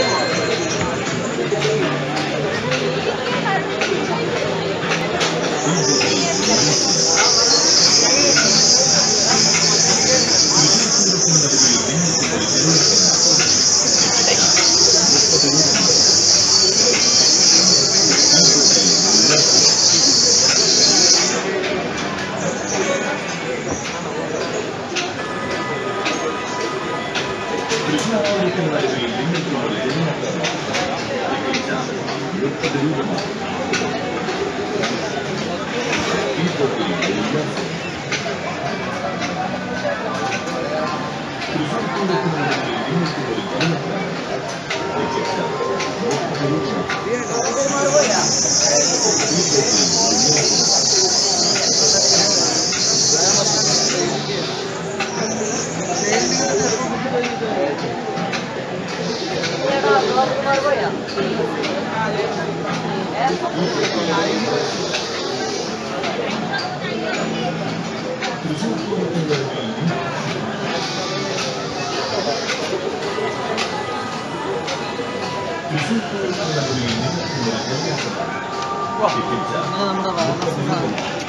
Come on. Yeah. 먹어요. 와, 감사합니다. 감사합니다.